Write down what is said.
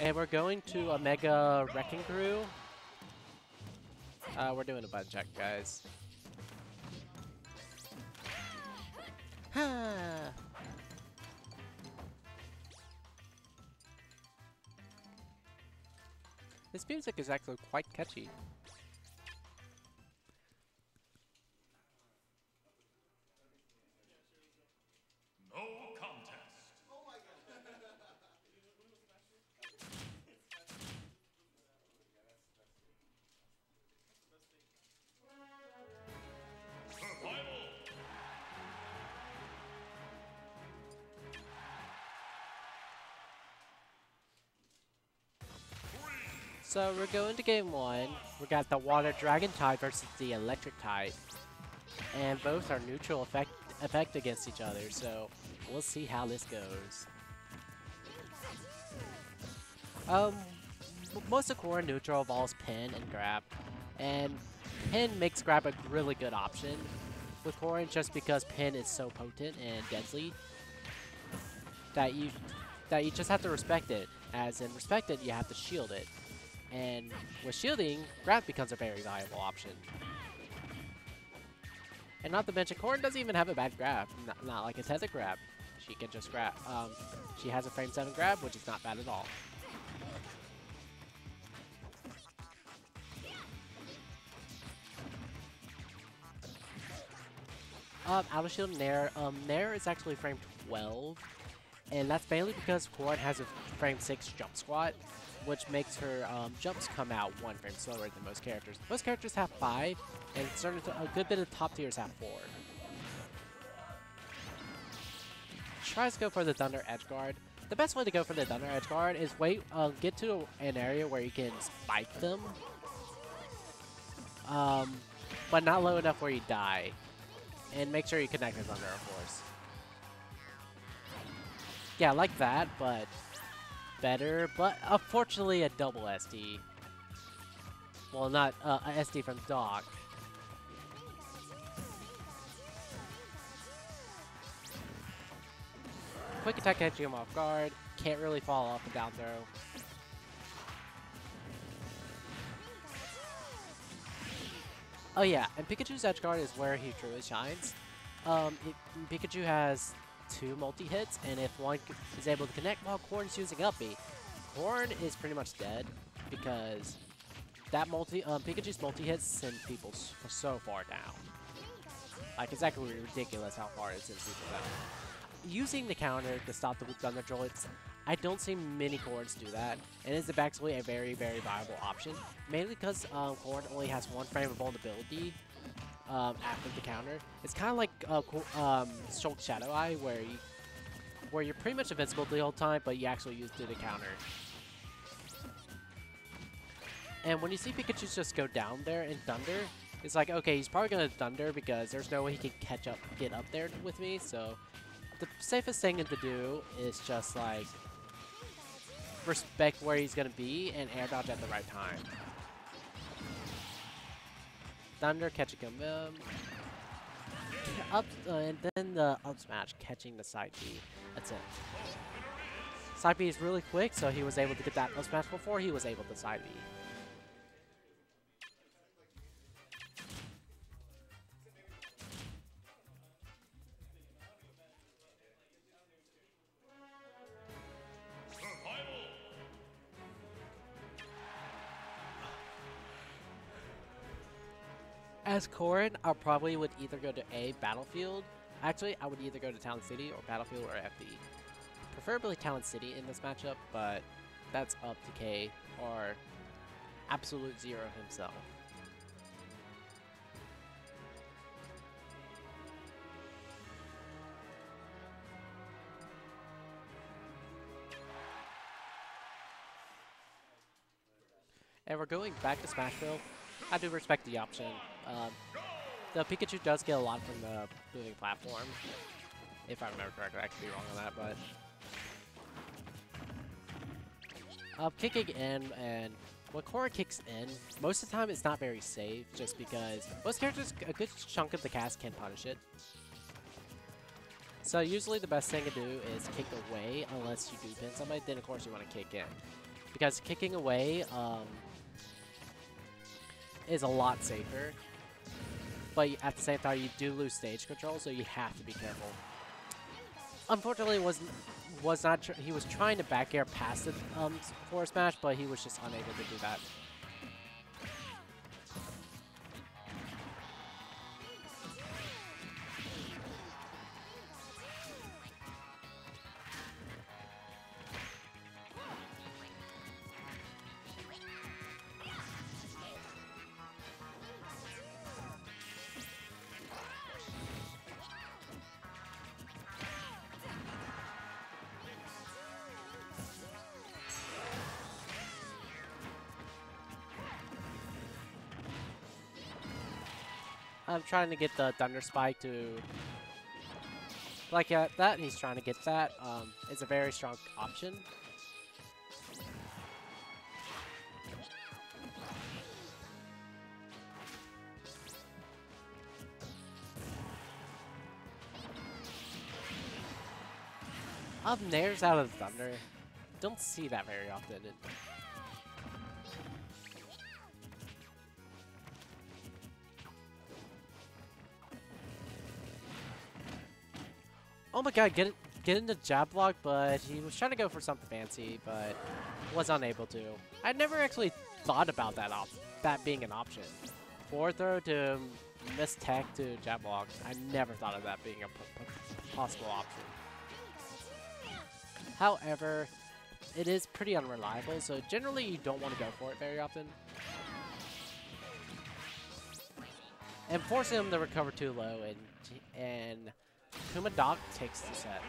and we're going to a Mega Wrecking Crew. Uh, we're doing a button check, guys. this music is actually quite catchy. So we're going to game one. We got the Water Dragon type versus the Electric type. And both are neutral effect, effect against each other, so we'll see how this goes. Um, most of core neutral involves pin and grab, and pin makes grab a really good option with Corrin just because pin is so potent and deadly that you that you just have to respect it. As in respect it, you have to shield it. And with shielding, grab becomes a very valuable option. And not to mention, Corrin doesn't even have a bad grab. Not, not like it has a grab. She can just grab. Um, she has a frame 7 grab, which is not bad at all. Um, out of shield Nair. Um, Nair is actually frame 12, and that's mainly because Corrin has a frame 6 jump squat, which makes her um, jumps come out one frame slower than most characters. Most characters have five, and certain a good bit of top tiers have four. Tries to go for the Thunder Edge Guard. The best way to go for the Thunder Edge Guard is wait, uh, get to an area where you can spike them, um, but not low enough where you die. And make sure you connect with Thunder, of course. Yeah, like that, but better, but unfortunately a double SD. Well, not uh, a SD from Doc. Quick attack catching him off guard. Can't really fall off the down throw. Oh yeah, and Pikachu's edge guard is where he truly shines. Um, it, Pikachu has two multi-hits, and if one is able to connect while Corrin's using up B, Corrin is pretty much dead because that multi um, Pikachu's multi-hits send people so far down. Like, it's actually ridiculous how far it sends people down. Using the counter to stop the Thunder Jolts, I don't see many Corrins do that, and it's actually a very, very viable option, mainly because um, Corrin only has one frame of vulnerability, um, after the counter. It's kind of like uh, um, Shulk Shadow Eye, where you, where you're pretty much invincible the whole time, but you actually use the counter. And when you see Pikachu just go down there and Thunder, it's like, okay, he's probably going to Thunder because there's no way he can catch up, get up there with me, so the safest thing to do is just, like, respect where he's going to be and air dodge at the right time. Thunder catching him. Um, up, uh, and then the up smash catching the side B. That's it. Side B is really quick, so he was able to get that up smash before he was able to side B. As Corrin, I probably would either go to A, Battlefield. Actually, I would either go to Town City or Battlefield or FD. Preferably Town City in this matchup, but that's up to K or Absolute Zero himself. And we're going back to Smashville. I do respect the option. Um, the Pikachu does get a lot from the moving platform, if I remember correctly. I could be wrong on that, but... Uh, kicking in, and when Corrin kicks in, most of the time it's not very safe, just because most characters, a good chunk of the cast can punish it. So usually the best thing to do is kick away unless you do pin somebody. Then of course you want to kick in. Because kicking away um, is a lot safer. But at the same time, you do lose stage control, so you have to be careful. Unfortunately, was was not he was trying to back air past the um, forward smash, but he was just unable to do that. I'm trying to get the Thunder Spike to... Like uh, that, he's trying to get that. Um, it's a very strong option. Up nairs out of Thunder. Don't see that very often. Oh my god, get get into jab block, but he was trying to go for something fancy, but was unable to. I never actually thought about that op that being an option. Forward throw to miss tech to jab block. I never thought of that being a possible option. However, it is pretty unreliable, so generally you don't want to go for it very often. And forcing him to recover too low and and Kuma Doc takes the set.